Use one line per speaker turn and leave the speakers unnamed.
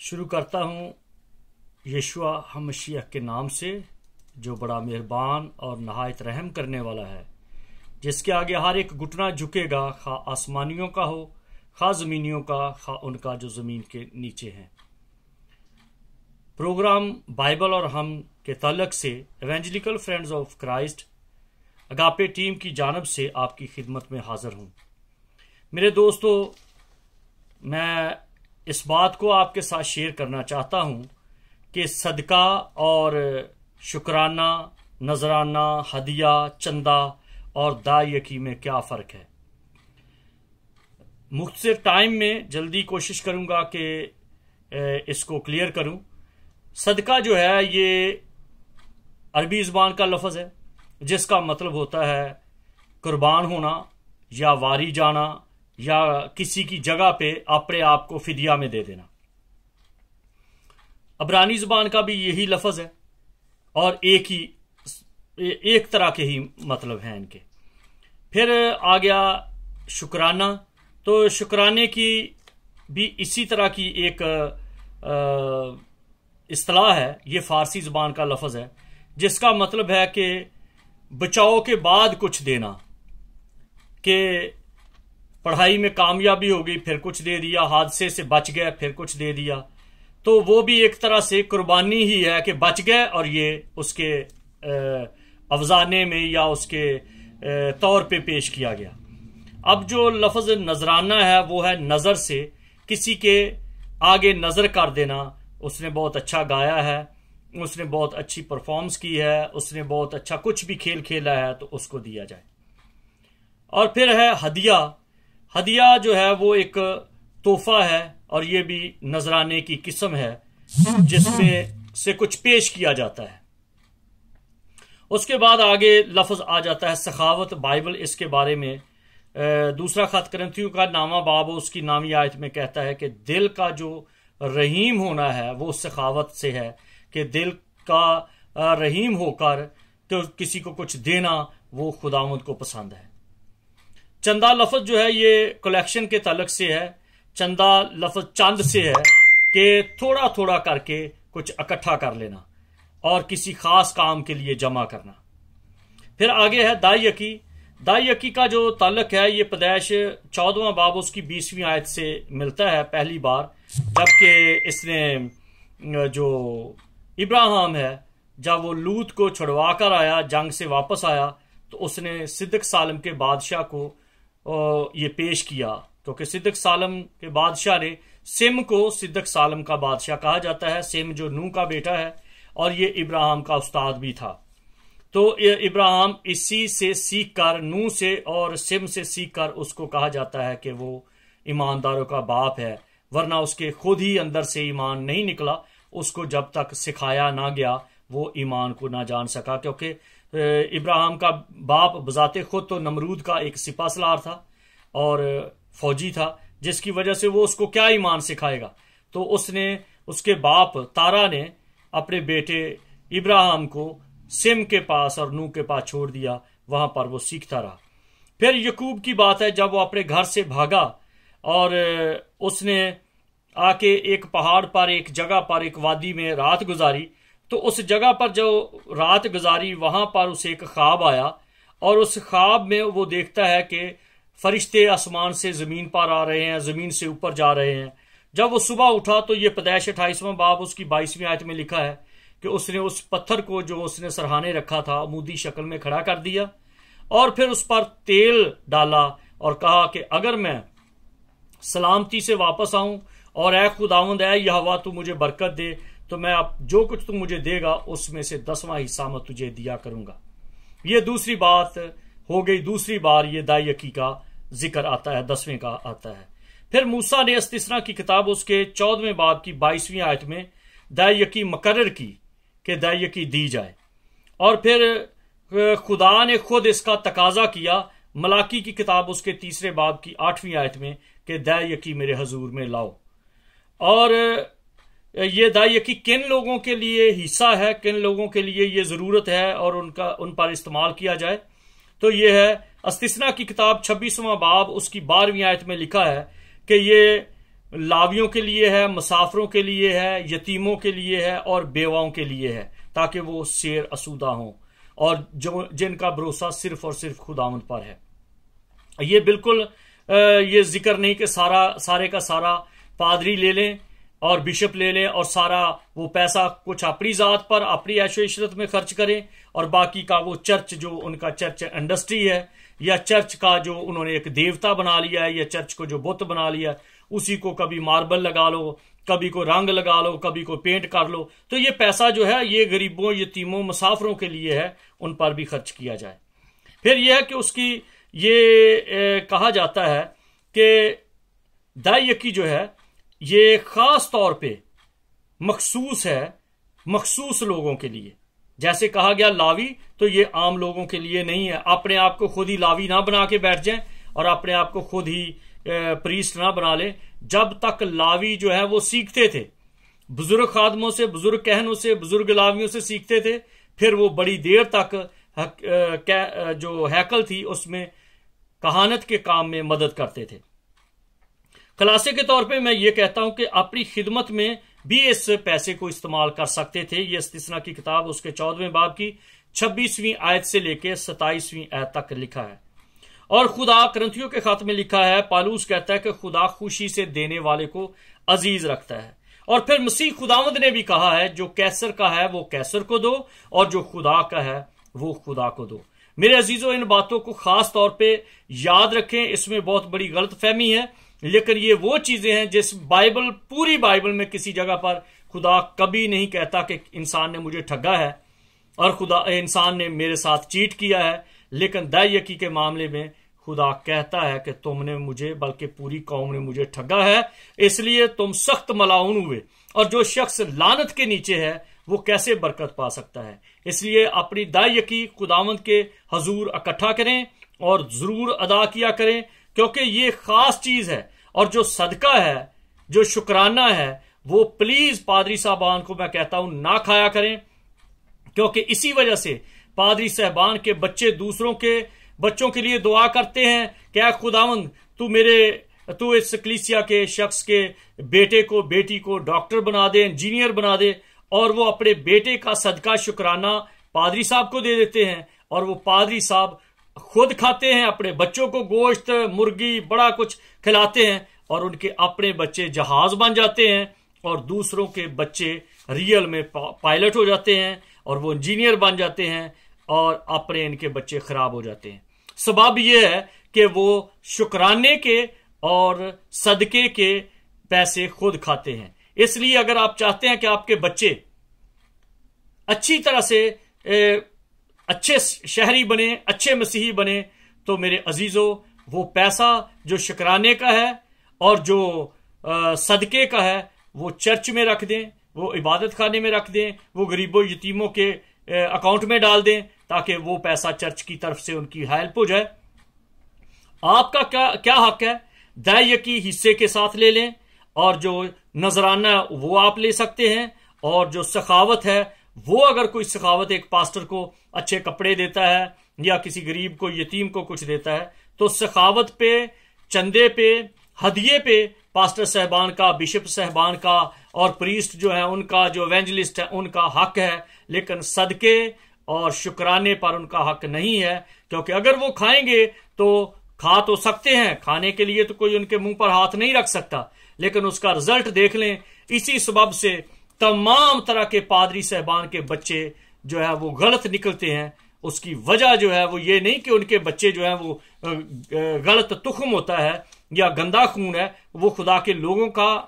شروع کرتا ہوں یشوا ہمشیہ کے نام سے، جو بڑا مہربان اور نہایت رحم کرنے والا ہے، جس کے آگے ہر ایک گھٹنا جھکے گا، خواہ آسمانیوں کا ہو، خواہ زمینیوں کا، خواہ ان کا جو زمین کے نیچے ہیں۔ پروگرام بائبل اور ہم کے تعلق سے evangelical friends of Christ agape team کی جانب سے آپ کی خدمت میں حاضر ہوں۔ میرے دوستو، میں اس بات کو آپ کے ساتھ شیئر کرنا چاہتا ہوں کہ صدقہ اور شکرانہ، نذرانہ، ہدیہ، چندہ اور دا یقی میں کیا فرق ہے؟ مختصر ٹائم میں جلدی کوشش کروں گا کہ اس کو کلیئر کروں۔ صدقہ جو ہے، یہ عربی زبان کا لفظ ہے، جس کا مطلب ہوتا ہے قربان ہونا یا واری جانا۔ یا کسی کی جگہ پہ اپنے آپ کو فدیہ میں دے دینا۔ ابرانی زبان کا بھی یہی لفظ ہے اور ایک ہی ایک طرح کے ہی مطلب ہیں ان کے۔ پھر آ گیا شکرانہ۔ تو شکرانے کی بھی اسی طرح کی ایک اصطلاح ہے، یہ فارسی زبان کا لفظ ہے، جس کا مطلب ہے کہ بچاؤ کے بعد کچھ دینا، کہ پڑھائی میں کامیابی ہو گئی، پھر کچھ دے دیا، حادثے سے بچ گئے، پھر کچھ دے دیا۔ تو وہ بھی ایک طرح سے قربانی ہی ہے کہ بچ گئے اور یہ اس کے افزانے میں یا اس کے طور پہ پیش کیا گیا۔ اب جو لفظ نذرانہ ہے، وہ ہے نظر سے۔ کسی کے آگے نظر کر دینا، اس نے بہت اچھا گایا ہے، اس نے بہت اچھی پرفارمنس کی ہے، اس نے بہت اچھا کچھ بھی کھیل کھیلا ہے، تو اس کو دیا جائے۔ اور پھر ہے ہدیہ۔ ہدیہ جو ہے وہ ایک تحفہ ہے اور یہ بھی نذرانے کی قسم ہے، جس میں سے کچھ پیش کیا جاتا ہے۔ اس کے بعد آگے لفظ آ جاتا ہے سخاوت، بائبل اس کے بارے میں۔ دوسرا خط کرنتھیوں کا نامہ باب اس کی نامی آیت میں کہتا ہے کہ دل کا جو رحیم ہونا ہے وہ سخاوت سے ہے کہ دل کا رحیم ہو کر تو کسی کو کچھ دینا وہ خداوند کو پسند ہے۔ چندہ لفظ جو ہے یہ کلیکشن کے تعلق سے ہے، چندہ لفظ چند سے ہے کہ تھوڑا تھوڑا کر کے کچھ اکٹھا کر لینا اور کسی خاص کام کے لیے جمع کرنا۔ پھر آگے ہے دائی یقی۔ دائی یقی کا جو تعلق ہے، یہ پیدائش چودواں باب اس کی بیسویں آیت سے ملتا ہے پہلی بار، جبکہ اس نے جو ابراہم ہے، جب وہ لوت کو چھڑوا کر آیا، جنگ سے واپس آیا، تو اس نے صدق سالم کے بادشاہ کو یہ پیش کیا۔ کیونکہ صدق سالم کے بادشاہ نے سم کو صدق سالم کا بادشاہ کہا جاتا ہے۔ سم جو نو کا بیٹا ہے اور یہ ابراہم کا استاد بھی تھا۔ تو ابراہم اسی سے سیکھ کر نو سے اور سم سے سیکھ کر اس کو کہا جاتا ہے کہ وہ ایمانداروں کا باپ ہے۔ ورنہ اس کے خود ہی اندر سے ایمان نہیں نکلا۔ اس کو جب تک سکھایا نہ گیا، وہ ایمان کو نہ جان سکا۔ کیونکہ ابراہم کا باپ بذات خود تو نمرود کا ایک سپا سلار تھا اور فوجی تھا، جس کی وجہ سے وہ اس کو کیا ایمان سکھائے گا؟ تو اس نے، اس کے باپ تارا نے اپنے بیٹے ابراہم کو سم کے پاس اور نو کے پاس چھوڑ دیا، وہاں پر وہ سیکھتا رہا۔ پھر یقوب کی بات ہے، جب وہ اپنے گھر سے بھاگا اور اس نے آ کے ایک پہاڑ پر، ایک جگہ پر، ایک وادی میں رات گزاری تو اس جگہ پر جو رات گزاری، وہاں پر اسے ایک خواب آیا اور اس خواب میں وہ دیکھتا ہے کہ فرشتے آسمان سے زمین پر آ رہے ہیں، زمین سے اوپر جا رہے ہیں۔ جب وہ صبح اٹھا تو یہ پیدائش اٹھائیسواں باب اس کی بائیسویں آیت میں لکھا ہے کہ اس نے اس پتھر کو جو اس نے سرہانے رکھا تھا مودی شکل میں کھڑا کر دیا اور پھر اس پر تیل ڈالا اور کہا کہ اگر میں سلامتی سے واپس آؤں اور اے خداوند، اے یہ ہوا تو مجھے برکت دے۔ تو میں اب جو کچھ تم مجھے دے گا، اس میں سے دسواں حصہ میں تجھے دیا کروں گا۔ یہ دوسری بات ہو گئی۔ دوسری بار یہ دائی کا ذکر آتا ہے، دسویں کا آتا ہے۔ پھر موسا نے استثنا کی کتاب، اس کے چودویں باب کی بائیسویں آیت میں دائی یقی مقرر کی کہ دائی دی جائے۔ اور پھر خدا نے خود اس کا تقاضا کیا، ملاکی کی کتاب، اس کے تیسرے باب کی آٹھویں آیت میں کہ دائی یقی میرے حضور میں لاؤ۔ اور یہ دائی کی کن لوگوں کے لیے حصہ ہے، کن لوگوں کے لیے یہ ضرورت ہے اور ان کا، ان پر استعمال کیا جائے۔ تو یہ ہے استثنا کی کتاب چھبیسواں باب، اس کی بارہویں آیت میں لکھا ہے کہ یہ لاویوں کے لیے ہے، مسافروں کے لیے ہے، یتیموں کے لیے ہے اور بیواؤں کے لیے ہے، تاکہ وہ سیر اسودہ ہوں۔ اور جو، جن کا بھروسہ صرف اور صرف خداوند پر ہے۔ یہ بالکل یہ ذکر نہیں کہ سارا، سارے کا سارا پادری لے لیں۔ اور بشپ لے لیں اور سارا وہ پیسہ کچھ اپنی ذات پر، اپنی عیش و عشرت میں خرچ کریں۔ اور باقی کا وہ چرچ جو ان کا چرچ انڈسٹری ہے، یا چرچ کا جو انہوں نے ایک دیوتا بنا لیا ہے، یا چرچ کو جو بت بنا لیا ہے، اسی کو کبھی ماربل لگا لو، کبھی کو رنگ لگا لو، کبھی کو پینٹ کر لو۔ تو یہ پیسہ جو ہے، یہ غریبوں، یتیموں، مسافروں کے لیے ہے، ان پر بھی خرچ کیا جائے۔ پھر یہ ہے کہ اس کی یہ کہا جاتا ہے کہ دائی جو ہے یہ خاص طور پہ مخصوص ہے، مخصوص لوگوں کے لیے۔ جیسے کہا گیا لاوی، تو یہ عام لوگوں کے لیے نہیں ہے۔ اپنے آپ کو خود ہی لاوی نہ بنا کے بیٹھ جائیں اور اپنے آپ کو خود ہی پریسٹ نہ بنا لیں۔ جب تک لاوی جو ہے وہ سیکھتے تھے، بزرگ خادموں سے، بزرگ کہنوں سے، بزرگ لاویوں سے سیکھتے تھے، پھر وہ بڑی دیر تک جو ہیکل تھی، اس میں کہانت کے کام میں مدد کرتے تھے۔ خلاصے کے طور پہ میں یہ کہتا ہوں کہ اپنی خدمت میں بھی اس پیسے کو استعمال کر سکتے تھے۔ یہ استثنا کی کتاب اس کے چودویں باب کی چھبیسویں آیت سے لے کے ستائیسویں آیت تک لکھا ہے۔ اور خدا کرنتھیوں کے خط میں لکھا ہے، پالوس کہتا ہے کہ خدا خوشی سے دینے والے کو عزیز رکھتا ہے۔ اور پھر مسیح خداوند نے بھی کہا ہے، جو کیسر کا ہے وہ کیسر کو دو، اور جو خدا کا ہے وہ خدا کو دو۔ میرے عزیزوں ان باتوں کو خاص طور پہ یاد رکھیں، اس میں بہت بڑی غلط فہمی ہے۔ لیکن یہ وہ چیزیں ہیں جس بائبل، پوری بائبل میں کسی جگہ پر خدا کبھی نہیں کہتا کہ انسان نے مجھے ٹھگا ہے اور خدا، انسان نے میرے ساتھ چیٹ کیا ہے، لیکن دا یقی کے معاملے میں خدا کہتا ہے کہ تم نے مجھے، بلکہ پوری قوم نے مجھے ٹھگا ہے، اس لیے تم سخت ملاؤن ہوئے اور جو شخص لانت کے نیچے ہے، وہ کیسے برکت پا سکتا ہے؟ اس لیے اپنی دا یقی خداوند کے حضور اکٹھا کریں اور ضرور ادا کیا کریں۔ کیونکہ یہ خاص چیز ہے اور جو صدقہ ہے، جو شکرانہ ہے، وہ پلیز پادری صاحبان کو میں کہتا ہوں نہ کھایا کریں، کیونکہ اسی وجہ سے پادری صاحبان کے بچے دوسروں کے بچوں کے لیے دعا کرتے ہیں کہ اے خداوند، تو میرے، تو اس کلیسیا کے شخص کے بیٹے کو، بیٹی کو ڈاکٹر بنا دے، انجینئر بنا دے اور وہ اپنے بیٹے کا صدقہ، شکرانہ پادری صاحب کو دے دیتے ہیں اور وہ پادری صاحب خود کھاتے ہیں، اپنے بچوں کو گوشت، مرغی، بڑا کچھ کھلاتے ہیں اور ان کے اپنے بچے جہاز بن جاتے ہیں اور دوسروں کے بچے ریئل میں پائلٹ ہو جاتے ہیں اور وہ انجینئر بن جاتے ہیں اور اپنے ان کے بچے خراب ہو جاتے ہیں۔ سبب یہ ہے کہ وہ شکرانے کے اور صدقے کے پیسے خود کھاتے ہیں۔ اس لیے اگر آپ چاہتے ہیں کہ آپ کے بچے اچھی طرح سے اچھے شہری بنے، اچھے مسیحی بنے، تو میرے عزیزوں وہ پیسہ جو شکرانے کا ہے اور جو صدقے کا ہے، وہ چرچ میں رکھ دیں، وہ عبادت خانے میں رکھ دیں، وہ غریبوں، یتیموں کے اکاؤنٹ میں ڈال دیں تاکہ وہ پیسہ چرچ کی طرف سے ان کی ہیلپ ہو جائے۔ آپ کا کیا حق ہے؟ دائ کی حصے کے ساتھ لے لیں اور جو نذرانہ وہ آپ لے سکتے ہیں اور جو سخاوت ہے وہ اگر کوئی سخاوت ایک پاسٹر کو اچھے کپڑے دیتا ہے یا کسی غریب کو، یتیم کو کچھ دیتا ہے، تو سخاوت پہ، چندے پہ، ہدیے پہ پاسٹر صاحبان کا، بشپ صاحبان کا اور پریسٹ جو ہے ان کا جو وینجلسٹ ہے ان کا حق ہے۔ لیکن صدقے اور شکرانے پر ان کا حق نہیں ہے۔ کیونکہ اگر وہ کھائیں گے تو کھا تو سکتے ہیں۔ کھانے کے لیے تو کوئی ان کے منہ پر ہاتھ نہیں رکھ سکتا۔ لیکن اس کا رزلٹ دیکھ لیں۔ اسی سبب سے تمام طرح کے پادری صاحبان کے بچے جو ہے وہ غلط نکلتے ہیں۔ اس کی وجہ جو ہے وہ یہ نہیں کہ ان کے بچے جو ہیں وہ غلط تخم ہوتا ہے یا گندا خون ہے، وہ خدا کے لوگوں کا